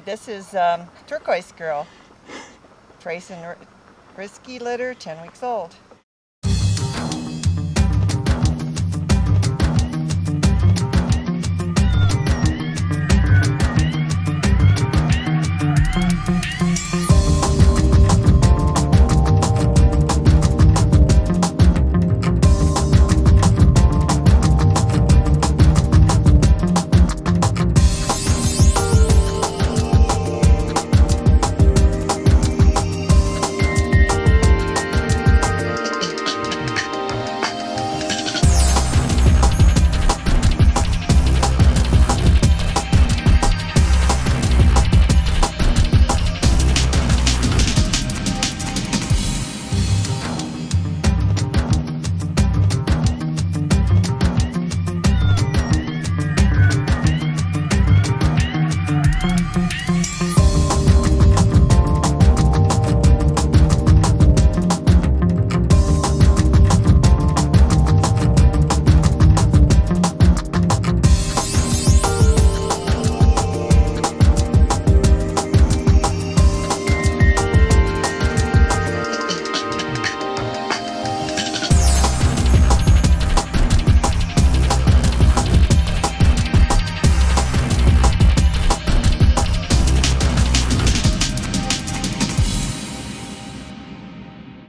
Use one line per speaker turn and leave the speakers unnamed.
This is um, Turquoise Girl. Trace and Risky litter, 10 weeks old.